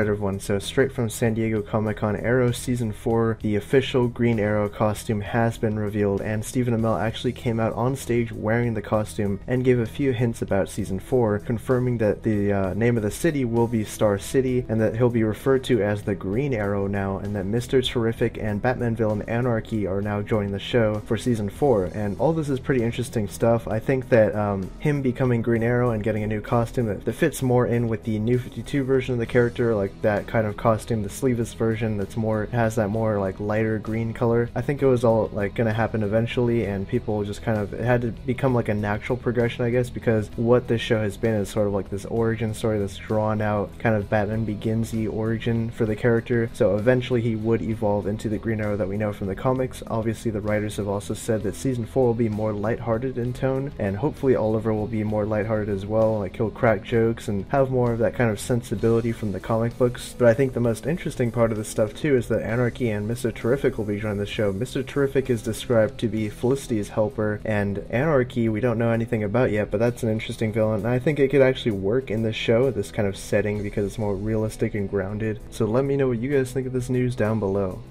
Alright everyone, so straight from San Diego Comic Con Arrow Season 4, the official Green Arrow costume has been revealed and Stephen Amell actually came out on stage wearing the costume and gave a few hints about Season 4, confirming that the uh, name of the city will be Star City and that he'll be referred to as the Green Arrow now and that Mr. Terrific and Batman villain Anarchy are now joining the show for Season 4 and all this is pretty interesting stuff. I think that um, him becoming Green Arrow and getting a new costume that, that fits more in with the New 52 version of the character character, like that kind of costume, the sleeveless version that's more has that more like lighter green color. I think it was all like gonna happen eventually, and people just kind of it had to become like a natural progression, I guess, because what this show has been is sort of like this origin story that's drawn out, kind of Batman Beginsy origin for the character. So eventually he would evolve into the Green Arrow that we know from the comics. Obviously, the writers have also said that season four will be more lighthearted in tone, and hopefully Oliver will be more lighthearted as well. Like he'll crack jokes and have more of that kind of sensibility from the comic books, but I think the most interesting part of this stuff too is that Anarchy and Mr. Terrific will be joining the show. Mr. Terrific is described to be Felicity's helper, and Anarchy we don't know anything about yet, but that's an interesting villain, and I think it could actually work in this show, this kind of setting, because it's more realistic and grounded. So let me know what you guys think of this news down below.